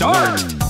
Start!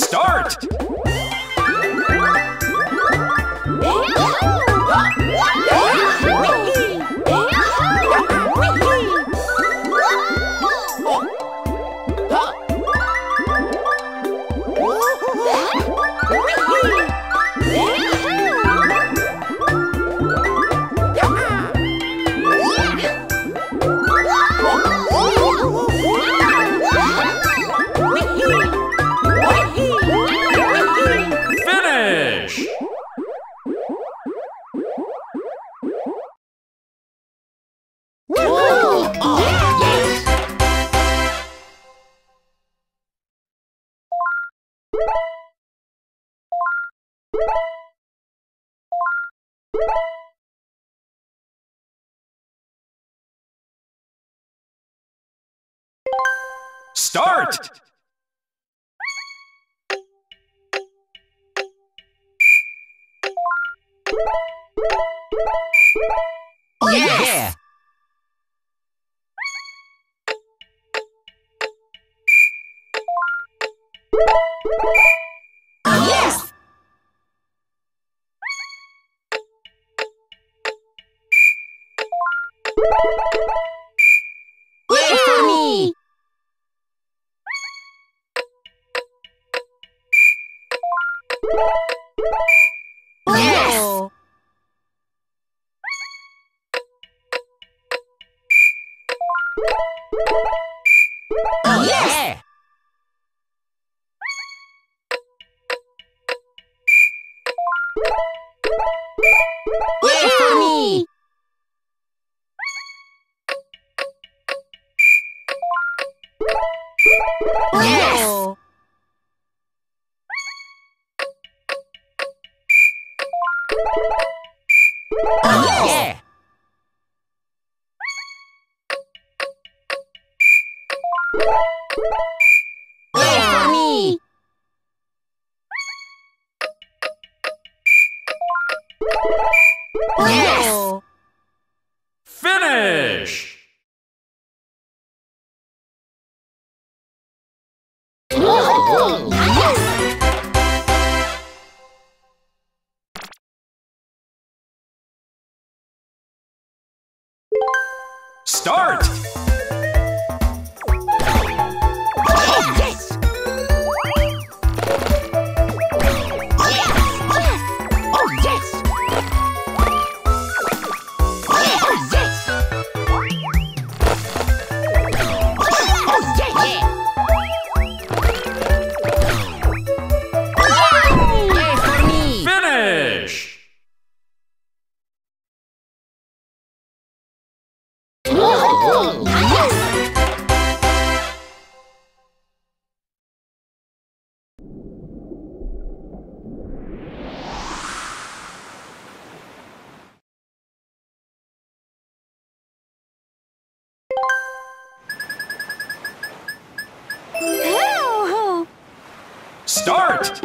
Start! Start! Oh yeah. Thank you. Start! Yes. Start!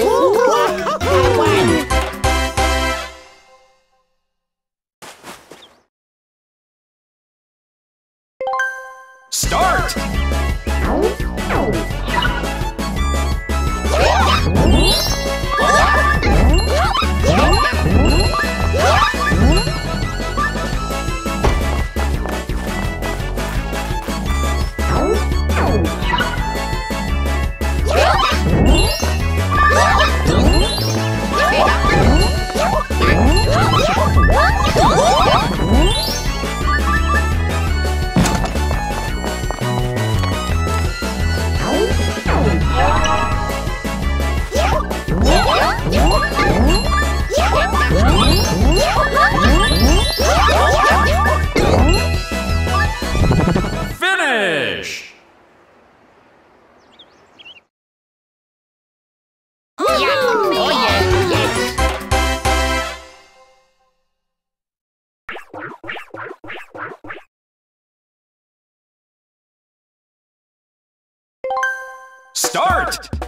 I Start!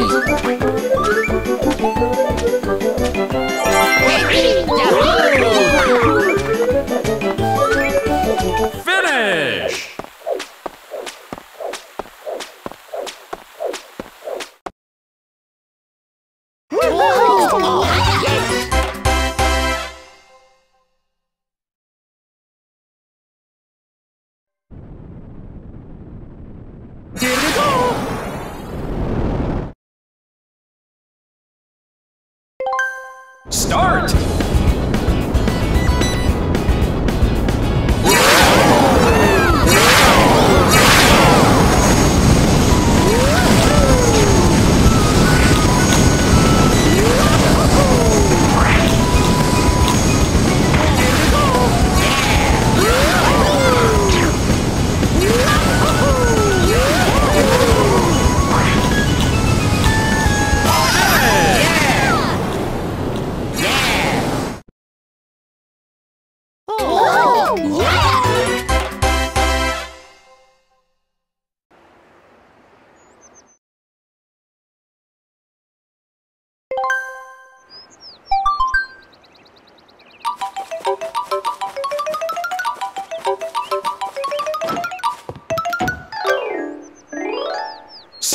yeah.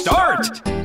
Start!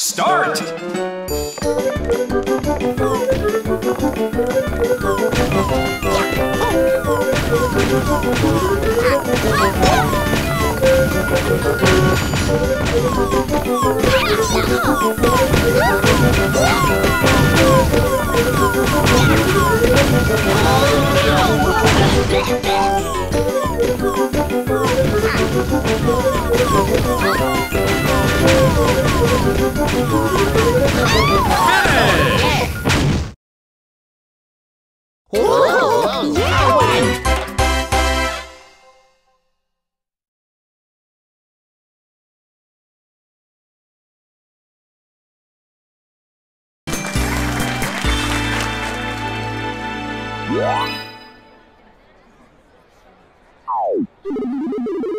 Start! Yeah. Thank you.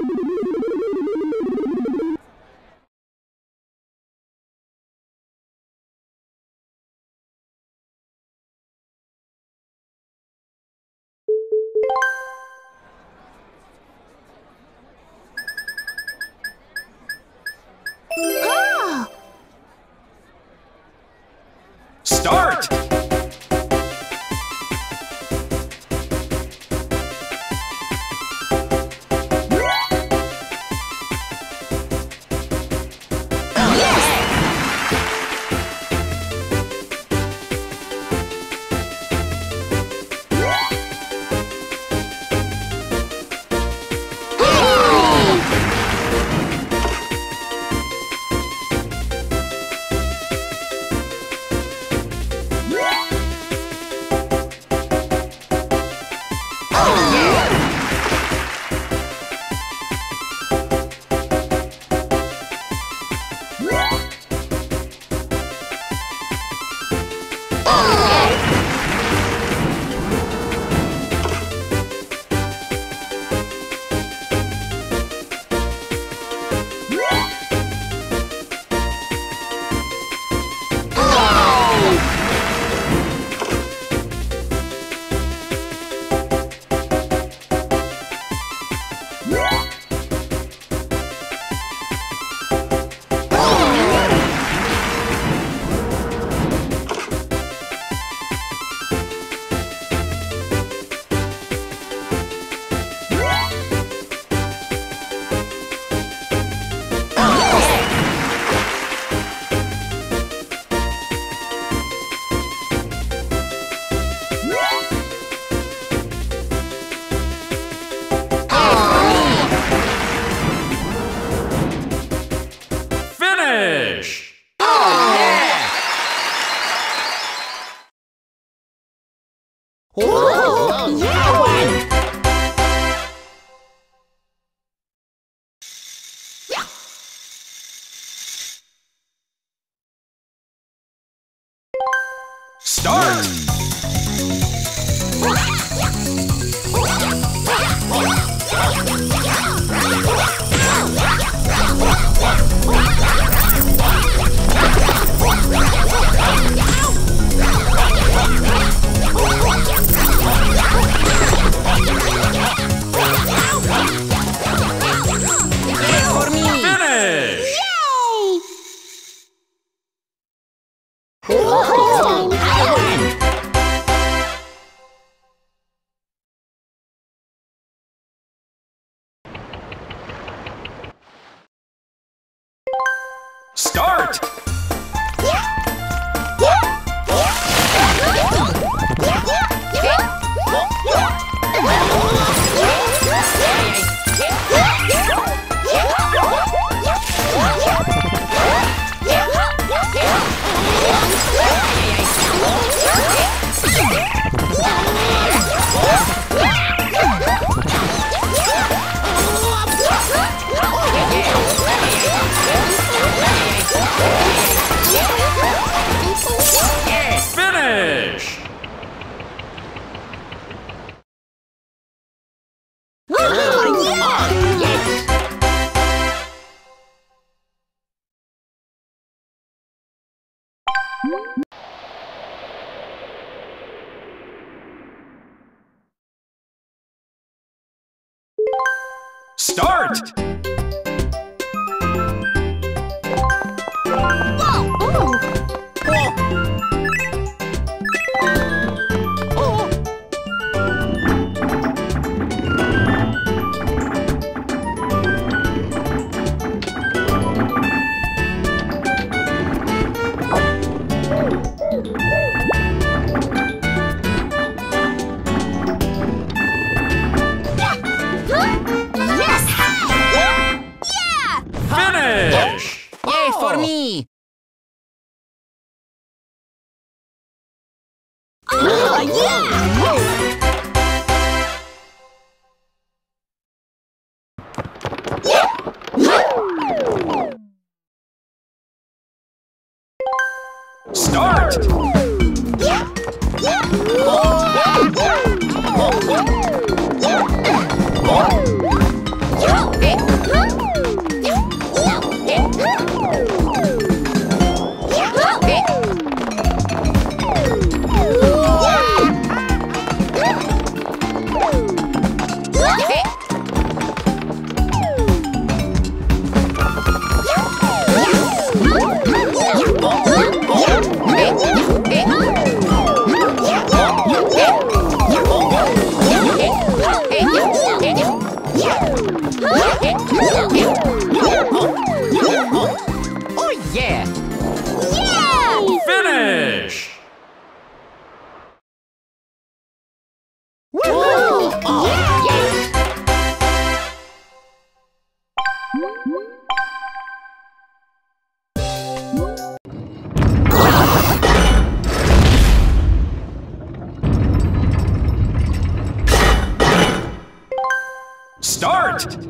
Start!